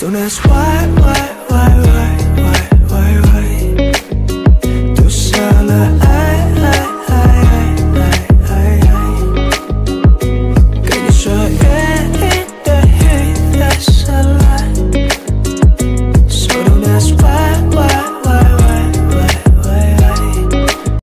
Don't ask why, why.